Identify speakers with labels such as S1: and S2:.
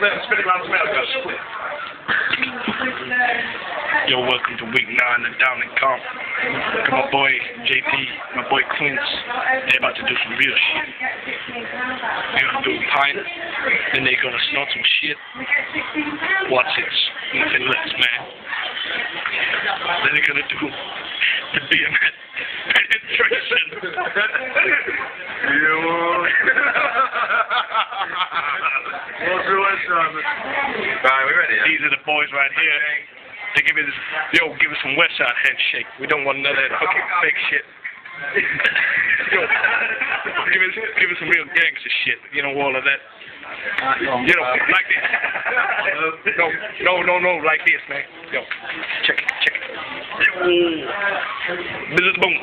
S1: Spinning around the smell goes.
S2: Yo, welcome to week nine of Downing Comp. At my boy JP, my boy Quince. They about to do some real shit. They're gonna do a pint, then they're gonna snort some shit. Watch it. Nothing less, man. Then they're gonna do the BMS penetration.
S1: What's the West Side? Right, we ready?
S2: These are the boys right here. They give us, yo, give us some West Side handshake. We don't want none of that fucking fake shit. yo, give us, give us some real gangster shit. You know, all of that. You know, like this. No, no, no, no, like this, man. Yo, check it, check it. Ooh. Boom.